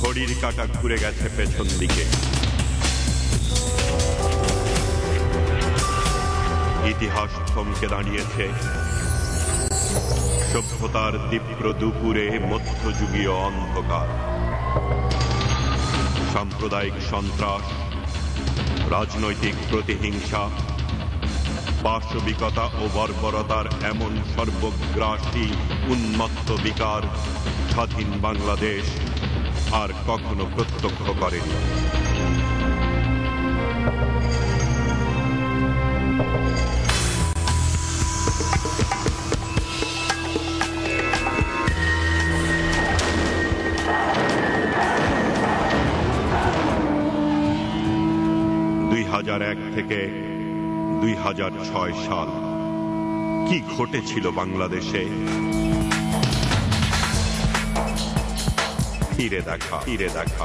ঘড়ির কাটা ঘুরে গেছে পেছন দিকে। ইতিহাস থমকে দাঁড়িয়েছে। সভ্যতার তীব্র দুপুরে মধ্যযুগীয় অন্ধকার। সাম্প্রদায়িক সন্ত্রাস, রাজনৈতিক প্রতিহিংসা পাশবিকতা ও বর্বরতার এমন সর্বগ্রাসী উন্মত্ত বিকার স্বাধীন বাংলাদেশ আর কখনো প্রত্যক্ষ করেনি। এক থেকে দুই হাজার ছয় সাল। কি ঘটেছিল বাংলাদেশে? ফিরে দেখা ফিরে দেখা।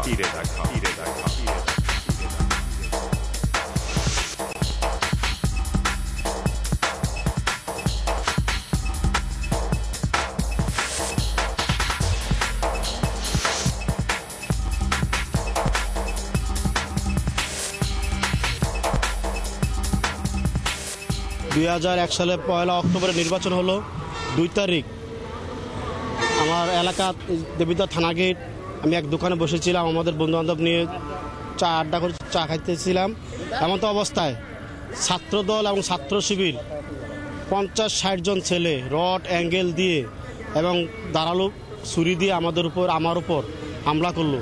দুই হাজার এক সালে পয়লা অক্টোবরে নির্বাচন হলো। দুই তারিখ। আমার এলাকা দেবিদ্যা থানা গেট আমি এক দোকানে বসেছিলাম, আমাদের বন্ধুবান্ধব নিয়ে চা আড্ডা করে চা খাইতেছিলাম। এমন তো অবস্থায় ছাত্রদল এবং ছাত্র শিবির পঞ্চাশ ষাট জন ছেলে রড, অ্যাঙ্গেল দিয়ে এবং দাঁড়াল ছুরি দিয়ে আমাদের উপর, আমার উপর হামলা করল।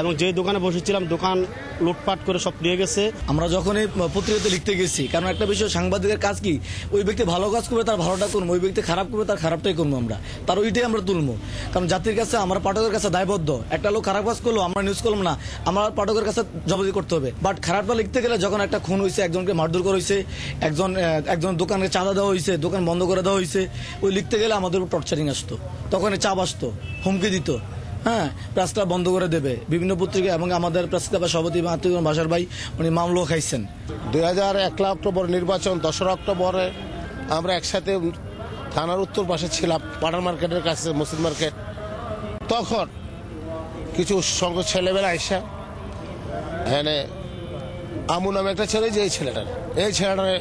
এবং যে দোকানে বসেছিলাম, দোকান লুটপাট করে সব নিয়ে গেছে। আমরা যখনই পত্রিকাতে লিখতে গেছি, কারণ একটা বিষয়, সাংবাদিকের কাজ কি? ওই ব্যক্তি ভালো কাজ করবে, তার ভালোটা করব ওই ব্যক্তি খারাপ করবে, তার খারাপটাই করব আমরা। তার ওইটাই আমরা তুলবো। কারণ জাতির কাছে, আমার পাঠকের কাছে দায়বদ্ধ। একটা লোক খারাপ কাজ করল, আমরা নিউজ করলাম না। আমার পাঠকের কাছে জবাবদি করতে হবে। বাট খারাপটা লিখতে গেলে যখন একটা খুন হয়েছে একজনকে মারধর করা হয়েছে একজন একজন দোকানকে চাঁদা দেওয়া হয়েছে দোকান বন্ধ করে দেওয়া হয়েছে ওই লিখতে গেলে আমাদের উপর টর্চারিং আসতো। তখন চাপ আসতো, হুমকি দিত। হ্যাঁ প্রেস বন্ধ করে দেবে। বিভিন্ন পত্রিকা এবং আমাদের প্রেস ক্লাবের সভাপতি আত্মীয় বাসার ভাই, উনি মামলাও খাইছেন। দুই হাজার একলা অক্টোবর নির্বাচন, দশরা অক্টোবরে আমরা একসাথে থানার উত্তর পাশে ছিলাম, পাড়ার মার্কেটের কাছে মুসলিম মার্কেট। তখন কিছু সঙ্গ ছেলেবেলা আইসা হ্যাঁ আমু নামে একটা ছেলে, যে এই ছেলেটার, এই ছেলেটারে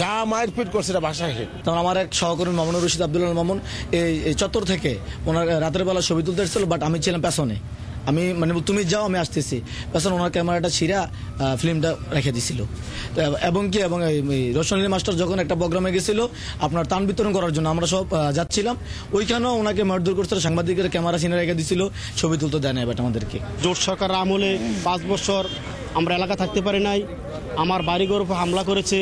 যা মায়ের মারপিট করছে এটা ভাষাহীন তখন আমার এক সহকর্মী মামুনুর রশিদ আব্দুল্লাহ মামুন এই এই চত্বর থেকে ওনার রাতের বেলা ছবি তুলতে এসেছিল বাট আমি ছিলাম পেছনে। আমি মানে তুমি যাও আমি আসতেছি। পেছনে ওনার ক্যামেরাটা ছিঁড়া ফিল্মটা রেখে দিছিল। তো এবং কি এবং এই এই রোশনী মাস্টার যখন একটা প্রোগ্রামে গেছিল আপনার তান বিতরণ করার জন্য আমরা সব যাচ্ছিলাম। ওইখানেও ওনাকে মারধর করছিল সাংবাদিকের ক্যামেরা সিনে রেখে দিছিল ছবি তুলতে দেয় না এবার আমাদেরকে। জোট সরকার আমলে পাঁচ বছর আমরা এলাকা থাকতে পারি নাই। আমার বাড়িঘর উপর হামলা করেছে।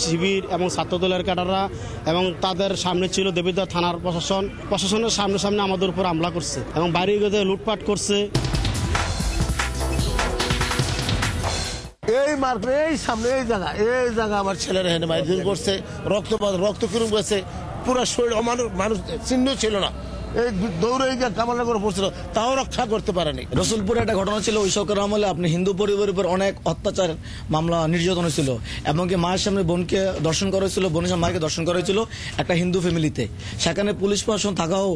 শিবির এবং ছাত্রদলের ক্যাডাররা এবং তাদের সামনে ছিল দেবিদ্বার থানার প্রশাসন। প্রশাসনের সামনে সামনে আমাদের উপর হামলা করছে এবং বাড়িঘরে লুটপাট করছে। এই মার্কেট এই সামনে, এই জায়গা এই জায়গা আমার ছেলের হেনে করছে। রক্তপাত, রক্ত কিরম গেছে পুরো শরীর মানুষ চিহ্ন ছিল না। এই দৌড়ে গিয়ে কামালা করে পড়ছিল তাও রক্ষা করতে পারেনি। রসুলপুরে একটা ঘটনা ছিল ওই সরকার আমলে আপনি হিন্দু পরিবারের উপর অনেক অত্যাচার মামলা নির্যাতন হয়েছিল। এমনকি মায়ের সামনে বোনকে দর্শন করা হয়েছিল বোনের সামনে মাকে দর্শন করা হয়েছিল একটা হিন্দু ফ্যামিলিতে। সেখানে পুলিশ প্রশাসন থাকাও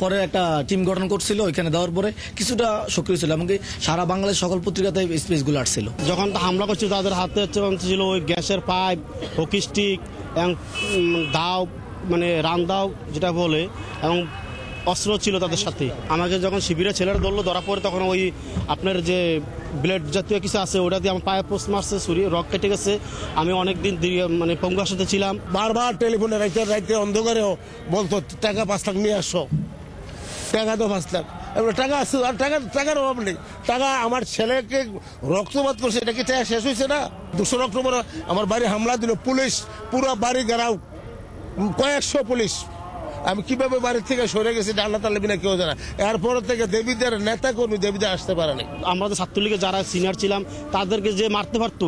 পরে একটা টিম গঠন করছিল ওইখানে দেওয়ার পরে কিছুটা সক্রিয় ছিল এমনকি সারা বাংলাদেশ সকল পত্রিকাতে স্পেসগুলো আসছিল। যখন হামলা করছিল তাদের হাতে হচ্ছে ছিল ওই গ্যাসের পাইপ হকি স্টিক এবং দাও মানে রান দাও যেটা বলে এবং অস্ত্র ছিল তাদের সাথে। আমাকে যখন শিবিরে ছেলেরা ধরলো ধরা পড়ে তখন ওই আপনার যে ব্লেড জাতীয় কিছু আছে ওটা দিয়ে আমার পায়ে পোস্ট মারছে ছুরি রক কেটে গেছে। আমি অনেক দিন মানে পঙ্গুর সাথে ছিলাম। বারবার টেলিফোনে রাইতে রাইতে অন্ধকারেও বলতো টাকা পাঁচ লাখ নিয়ে আসো। টাকা তো পাঁচ লাখ। এবার টাকা আছে আর টাকা টাকার অভাব নেই। টাকা আমার ছেলেকে রক্তপাত করছে এটা কি টাকা শেষ হয়েছে না? দুশো অক্টোবর আমার বাড়ি হামলা দিল পুলিশ পুরো বাড়ি গেরাও কয়েকশো পুলিশ। আমি কীভাবে বাড়ি থেকে সরে গেছি আল্লাহ তালে বিনা কেউ জানা এরপর থেকে দেবীদের নেতা কর্মী দেবীদের আসতে পারেনি আমরা আমাদের ছাত্রলীগের যারা সিনিয়র ছিলাম, তাদেরকে যে মারতে পারতো,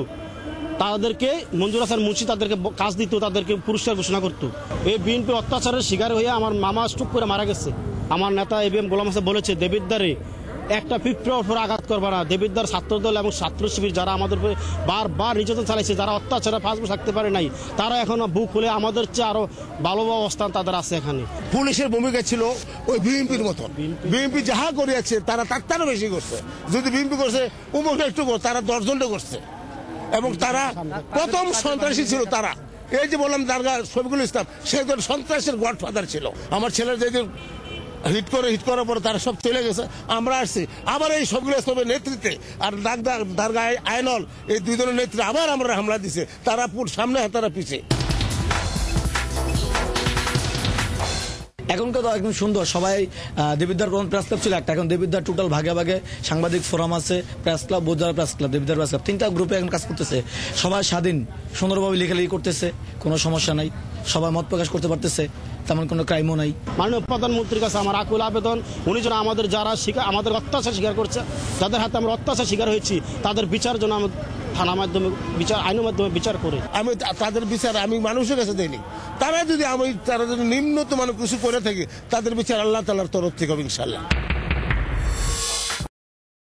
তাদেরকে মঞ্জুর হাসান মুন্সি তাদেরকে কাজ দিত, তাদেরকে পুরস্কার ঘোষণা করতো। এই বিএনপি অত্যাচারের শিকার হয়ে আমার মামা স্টুক করে মারা গেছে। আমার নেতা A B M Golam Hasan বলেছে দেবিদ্দারে একটা পিঁপড়ে উপর আঘাত করবে না। দেবিদ্যার ছাত্রদল এবং ছাত্র শিবির যারা আমাদের উপরে বারবার নির্যাতন চালাইছে যারা অত্যাচারে পাঁচ বছর থাকতে পারে নাই তারা এখনও বুক খুলে আমাদের চেয়ে আরও ভালো অবস্থান তাদের আছে এখানে। পুলিশের ভূমিকা ছিল ওই বিএনপির মতন। বিএনপি। যাহা করিয়াছে তারা তার তারও বেশি করছে। যদি বিএনপি করছে উমুকটা একটু করছে, তারা দশজনটা করছে। এবং তারা প্রথম সন্ত্রাসী ছিল তারা। এই যে বললাম দারগা শফিকুল ইসলাম সে একজন সন্ত্রাসের গডফাদার ছিল। আমার ছেলের যে যে হিট করে, হিট করার পরে তারা সব চলে গেছে। আমরা আসছি। আবার এই সবগুলো সবের নেতৃত্বে আর দাগদা দারগা আইনল, এই দুইজনের নেতৃত্বে আবার আমরা হামলা দিছে। তারা সামনে, তারা পিছিয়ে এখন তো একদম সুন্দর। সবাই দেবিদ্যার প্রধান প্রেস ক্লাব ছিল একটা। এখন দেবিদ্যার টোটাল ভাগে ভাগে সাংবাদিক ফোরাম আছে press club বোজার press club Debidwar press club তিনটা গ্রুপে এখন কাজ করতেছে। সবাই স্বাধীন, সুন্দরভাবে লেখালেখি করতেছে, কোনো সমস্যা নাই। সবাই মত প্রকাশ করতে পারতেছে, তেমন কোনো ক্রাইমও নাই। মাননীয় প্রধানমন্ত্রীর কাছে আমার আকুল আবেদন, উনি যেন আমাদের যারা শিকার, আমাদের অত্যাচার স্বীকার করছে, যাদের হাতে আমরা অত্যাচার শিকার হয়েছি, তাদের বিচার যেন থানার মাধ্যমে বিচার, আইনের মাধ্যমে বিচার করে। আমি তাদের বিচার আমি মানুষের কাছে দেইনি। তারা যদি আমি তারা যদি নিম্নত মানে কিছু করে থাকে, তাদের বিচার আল্লাহ তালার তরফ থেকে ইনশাল্লাহ